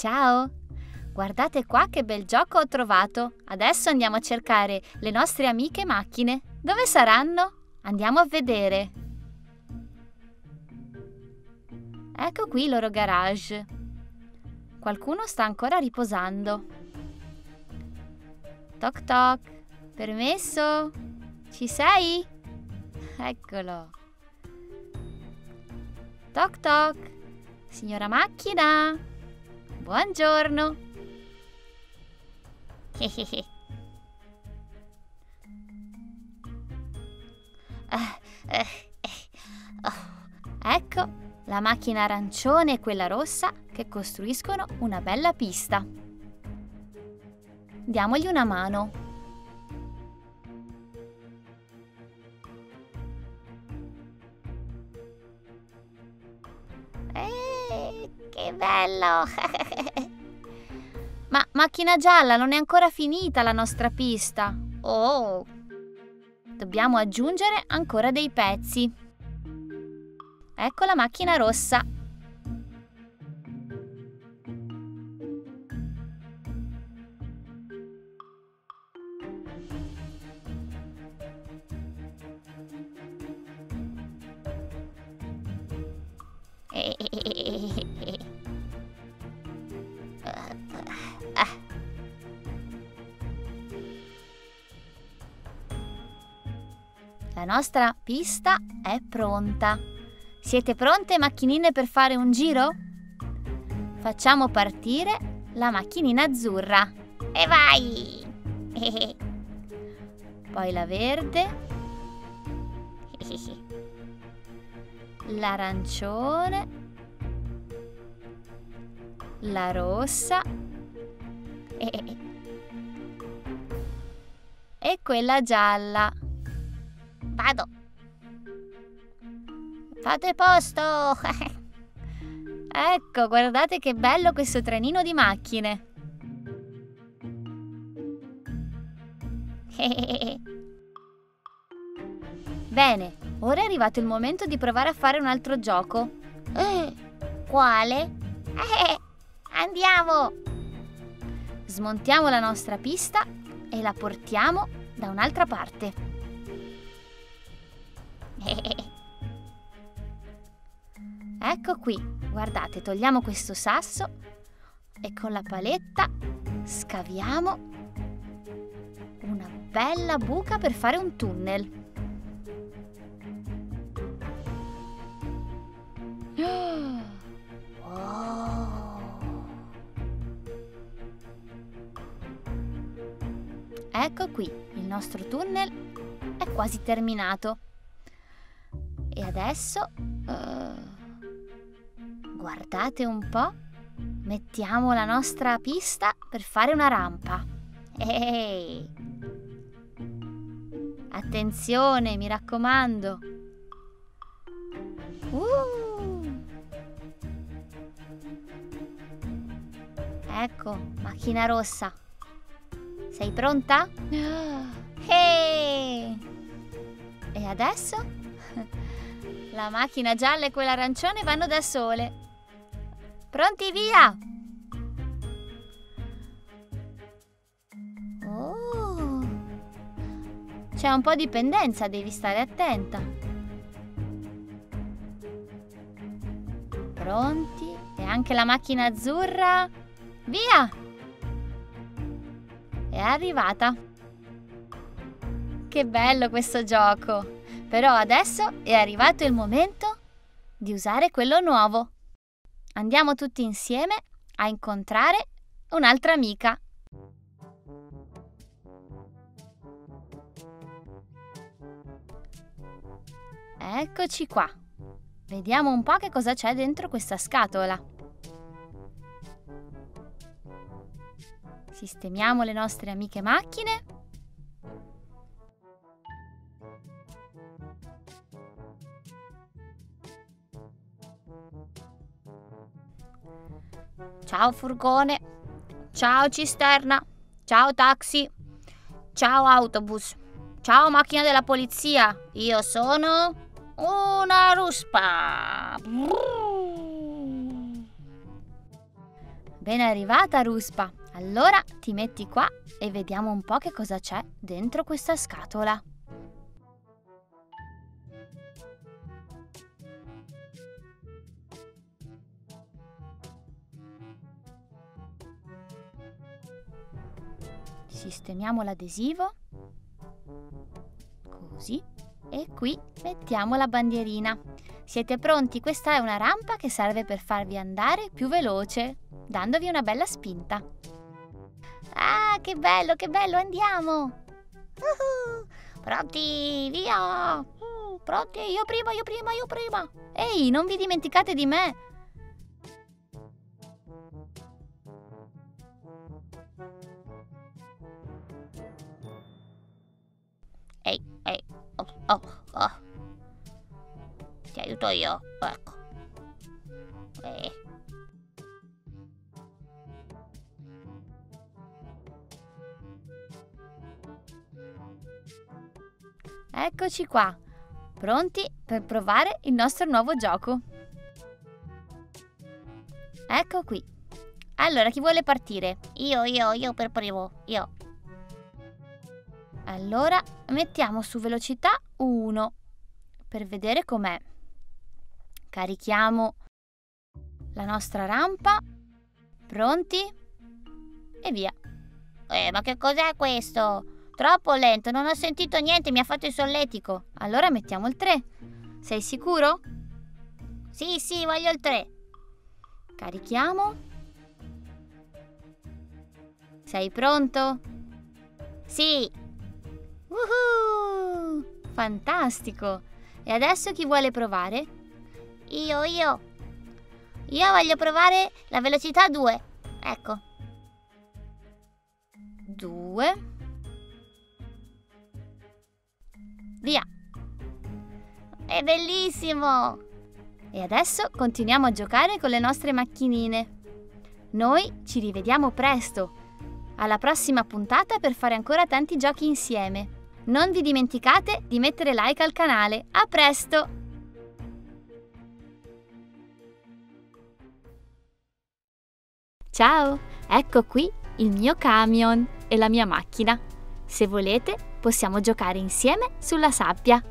Ciao! Guardate qua che bel gioco ho trovato. Adesso andiamo a cercare le nostre amiche macchine. Dove saranno? Andiamo a vedere. Ecco qui il loro garage. Qualcuno sta ancora riposando. Toc toc. Permesso? Ci sei? Eccolo. Toc toc. Signora macchina. Buongiorno. Ecco la macchina arancione e quella rossa che costruiscono una bella pista. Diamogli una mano. Bello! Ma macchina gialla, non è ancora finita la nostra pista. Oh! Dobbiamo aggiungere ancora dei pezzi. Ecco la macchina rossa. Nostra pista è pronta. Siete pronte macchinine per fare un giro? Facciamo partire la macchinina azzurra. E vai! Poi la verde. L'arancione. La rossa. E quella gialla. Vado. Fate posto. ecco, guardate che bello questo trenino di macchine. Bene, ora è arrivato il momento di provare a fare un altro gioco. Eh, quale? Eh, andiamo! Smontiamo la nostra pista e la portiamo da un'altra parte. Ecco qui, guardate, togliamo questo sasso e con la paletta scaviamo una bella buca per fare un tunnel. Ecco qui, il nostro tunnel è quasi terminato. E adesso... Uh, guardate un po'. Mettiamo la nostra pista per fare una rampa. Ehi! Attenzione, mi raccomando. Uh! Ecco, macchina rossa. Sei pronta? Hey! E adesso? La macchina gialla e quella arancione vanno da sole. Pronti via! Oh! C'è un po' di pendenza, devi stare attenta. Pronti? E anche la macchina azzurra? Via! È arrivata. Che bello questo gioco! Però adesso è arrivato il momento di usare quello nuovo. Andiamo tutti insieme a incontrare un'altra amica. Eccoci qua. Vediamo un po' che cosa c'è dentro questa scatola. Sistemiamo le nostre amiche macchine. Ciao furgone. Ciao cisterna. Ciao taxi. Ciao autobus. Ciao macchina della polizia. Io sono una ruspa. Ben arrivata, Ruspa. Allora ti metti qua e vediamo un po' che cosa c'è dentro questa scatola. Sistemiamo l'adesivo. Così. E qui mettiamo la bandierina. Siete pronti? Questa è una rampa che serve per farvi andare più veloce, dandovi una bella spinta. Ah, che bello, che bello, andiamo! Uh-huh. Pronti, via! Uh, pronti, io prima, io prima, io prima! Ehi, non vi dimenticate di me! Oh, oh. Ti aiuto io, ecco. Eh. Eccoci qua, pronti per provare il nostro nuovo gioco. Ecco qui. Allora, chi vuole partire? Io, io, io per primo, io. Allora, mettiamo su velocità 1 per vedere com'è. Carichiamo la nostra rampa. Pronti? E via. Eh, ma che cos'è questo? Troppo lento, non ho sentito niente, mi ha fatto il solletico. Allora mettiamo il 3. Sei sicuro? Sì, sì, voglio il 3. Carichiamo. Sei pronto? Sì. Woohoo! Fantastico! E adesso chi vuole provare? Io, io. Io voglio provare la velocità 2. Ecco. 2. Via! È bellissimo! E adesso continuiamo a giocare con le nostre macchinine. Noi ci rivediamo presto. Alla prossima puntata per fare ancora tanti giochi insieme. Non vi dimenticate di mettere like al canale. A presto! Ciao! Ecco qui il mio camion e la mia macchina. Se volete, possiamo giocare insieme sulla sabbia.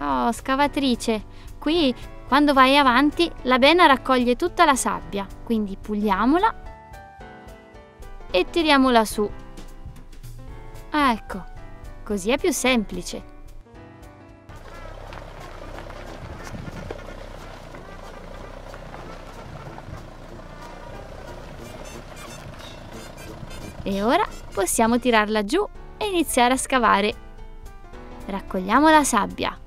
Oh, scavatrice, qui quando vai avanti la bena raccoglie tutta la sabbia, quindi puliamola e tiriamola su. Ecco, così è più semplice. E ora possiamo tirarla giù e iniziare a scavare. Raccogliamo la sabbia.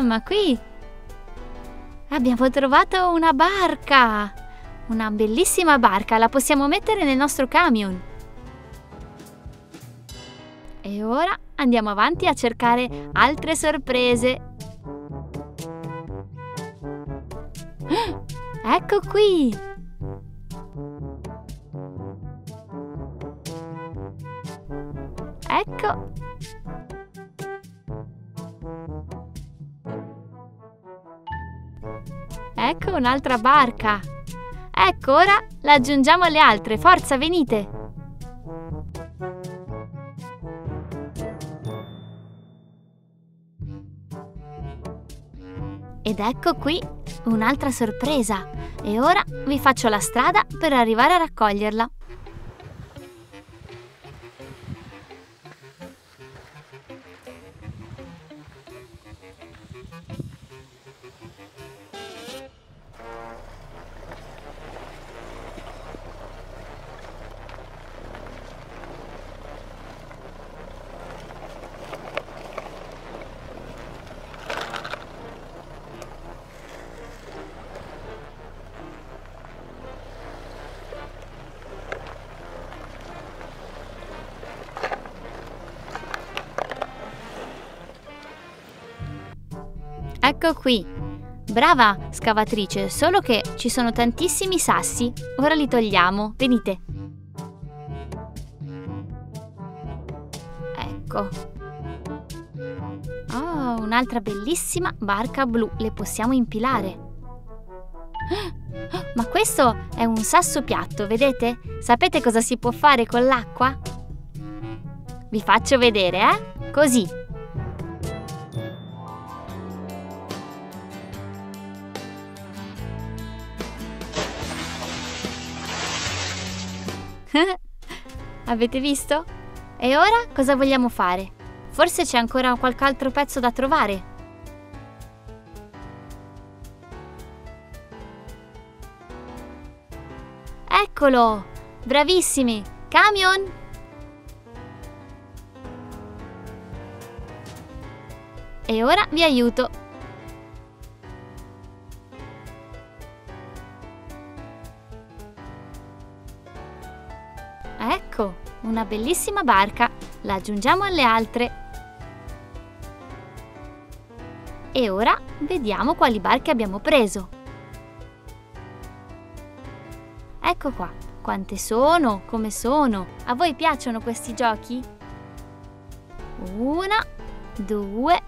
Ah, ma qui abbiamo trovato una barca! Una bellissima barca, la possiamo mettere nel nostro camion. E ora andiamo avanti a cercare altre sorprese. Ecco qui! Ecco! Ecco un'altra barca! Ecco, ora la aggiungiamo alle altre. Forza, venite! Ed ecco qui un'altra sorpresa. E ora vi faccio la strada per arrivare a raccoglierla. Ecco qui. Brava scavatrice, solo che ci sono tantissimi sassi. Ora li togliamo. Venite. Ecco. Oh, un'altra bellissima barca blu. Le possiamo impilare. Ma questo è un sasso piatto, vedete? Sapete cosa si può fare con l'acqua? Vi faccio vedere, eh? Così. Avete visto? E ora cosa vogliamo fare? Forse c'è ancora qualche altro pezzo da trovare. Eccolo! Bravissimi! Camion! E ora vi aiuto. Una bellissima barca. La aggiungiamo alle altre. E ora vediamo quali barche abbiamo preso. Ecco qua. Quante sono? Come sono? A voi piacciono questi giochi? Una, due,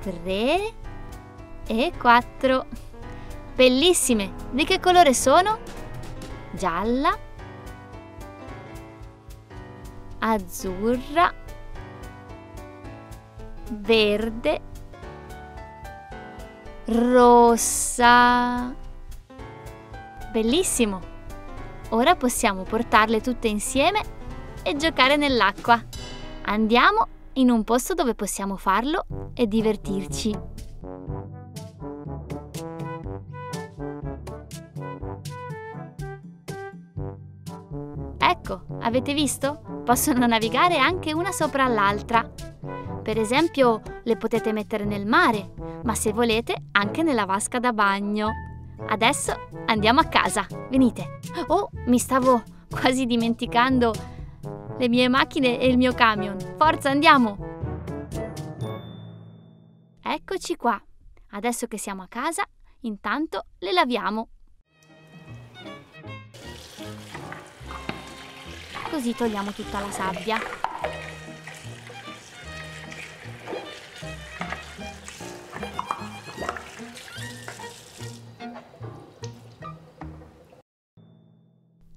tre e quattro. Bellissime! Di che colore sono? Gialla, azzurra, verde, rossa. Bellissimo! Ora possiamo portarle tutte insieme e giocare nell'acqua. Andiamo in un posto dove possiamo farlo e divertirci. Ecco, avete visto? Possono navigare anche una sopra l'altra. Per esempio, le potete mettere nel mare, ma se volete anche nella vasca da bagno. Adesso andiamo a casa, venite. Oh, mi stavo quasi dimenticando le mie macchine e il mio camion. Forza, andiamo! Eccoci qua. Adesso che siamo a casa, intanto le laviamo. Così togliamo tutta la sabbia.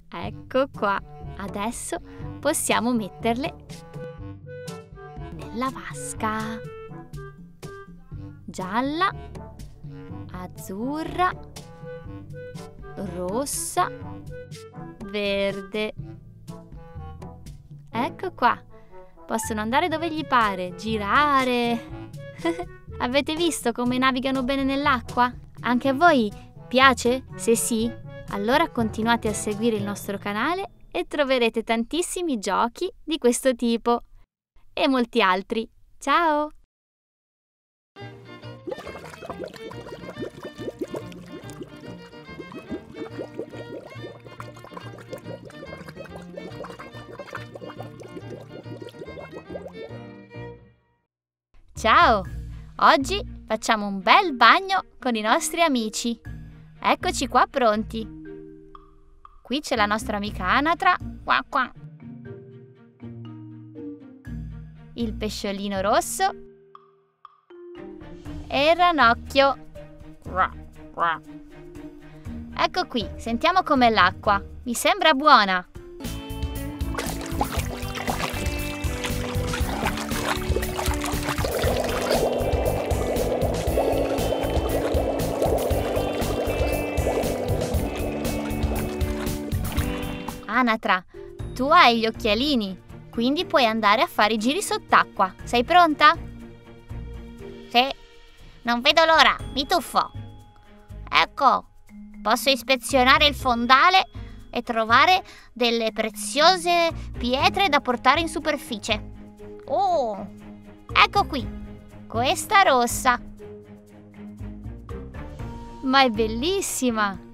Ecco qua. Adesso possiamo metterle nella vasca gialla, azzurra, rossa, verde. Ecco qua, possono andare dove gli pare, girare. Avete visto come navigano bene nell'acqua? Anche a voi piace? Se sì, allora continuate a seguire il nostro canale e troverete tantissimi giochi di questo tipo e molti altri. Ciao! Ciao! Oggi facciamo un bel bagno con i nostri amici. Eccoci qua pronti. Qui c'è la nostra amica Anatra. Qua qua. Il pesciolino rosso. E il ranocchio. Ecco qui, sentiamo com'è l'acqua. Mi sembra buona. Anatra, tu hai gli occhialini, quindi puoi andare a fare i giri sott'acqua. Sei pronta? Sì, non vedo l'ora, mi tuffo. Ecco, posso ispezionare il fondale e trovare delle preziose pietre da portare in superficie. Oh, ecco qui, questa rossa. Ma è bellissima!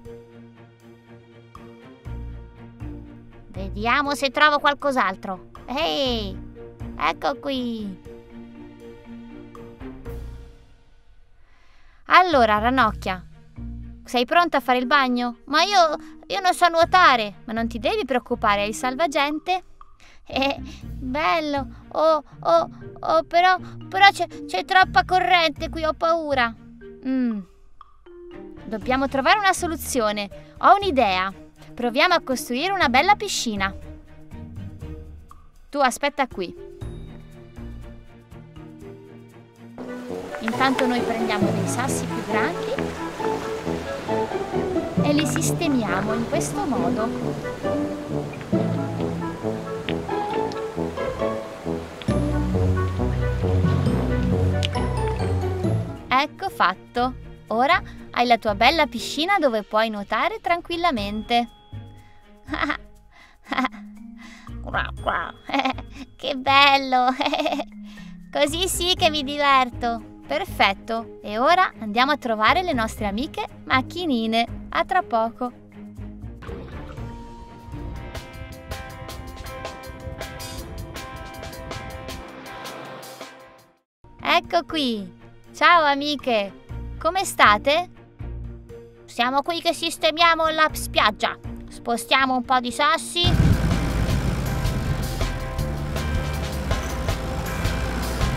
Vediamo se trovo qualcos'altro. Ehi, ecco qui. Allora, Ranocchia, sei pronta a fare il bagno? Ma io, io non so nuotare. Ma non ti devi preoccupare, hai il salvagente? Eh, bello. Oh, oh, oh, però, però c'è, troppa corrente qui, ho paura. Mm. Dobbiamo trovare una soluzione. Ho un'idea. Proviamo a costruire una bella piscina. Tu aspetta qui. Intanto noi prendiamo dei sassi più grandi e li sistemiamo in questo modo. Ecco fatto. Ora hai la tua bella piscina dove puoi nuotare tranquillamente. che bello! Così sì che mi diverto. Perfetto, e ora andiamo a trovare le nostre amiche macchinine. A tra poco. Ecco qui. Ciao amiche, come state? Siamo qui che sistemiamo la spiaggia. Spostiamo un po' di sassi.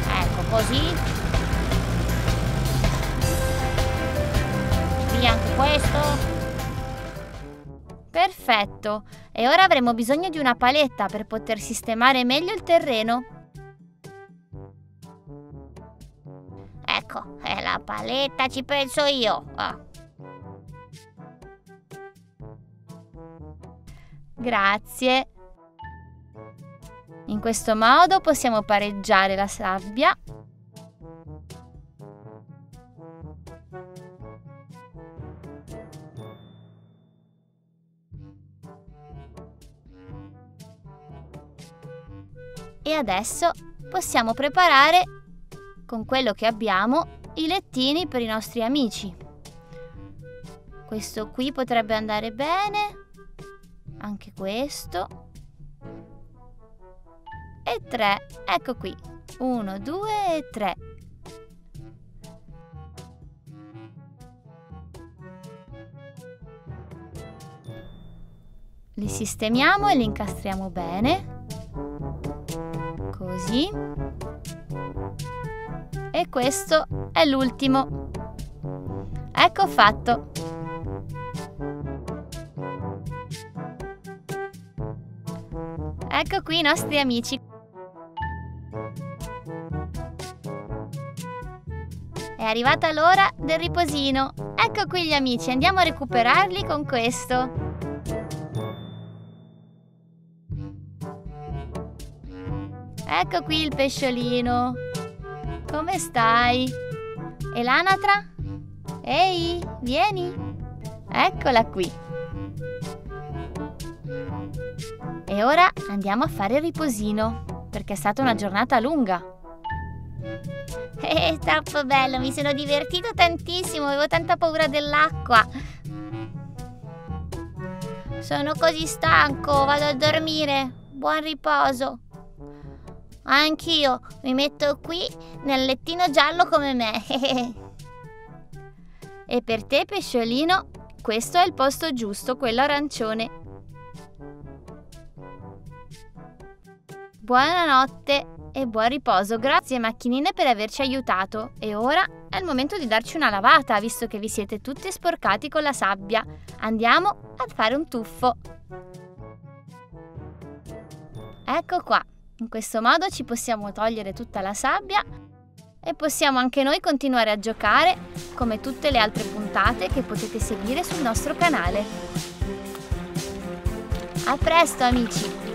Ecco così. via anche questo. Perfetto. E ora avremo bisogno di una paletta per poter sistemare meglio il terreno. Ecco, è la paletta ci penso io. Oh. Grazie. In questo modo possiamo pareggiare la sabbia E adesso possiamo preparare con quello che abbiamo i lettini per i nostri amici. Questo qui potrebbe andare bene, questo. E tre, ecco qui, uno, due e tre. Li sistemiamo e li incastriamo bene così. E questo è l'ultimo. Ecco fatto. Ecco qui i nostri amici. È arrivata l'ora del riposino. Ecco qui gli amici, andiamo a recuperarli con questo. Ecco qui il pesciolino. Come stai? E l'anatra? Ehi, vieni. Eccola qui. E ora andiamo a fare il riposino, perché è stata una giornata lunga. È troppo bello, mi sono divertito tantissimo, avevo tanta paura dell'acqua. Sono così stanco, vado a dormire. Buon riposo. Anch'io mi metto qui nel lettino giallo come me. e per te, pesciolino, questo è il posto giusto, quello arancione. Buonanotte e buon riposo. Grazie macchinine per averci aiutato. E ora è il momento di darci una lavata, visto che vi siete tutti sporcati con la sabbia. Andiamo a fare un tuffo. Ecco qua. In questo modo ci possiamo togliere tutta la sabbia e possiamo anche noi continuare a giocare come tutte le altre puntate che potete seguire sul nostro canale. A presto amici!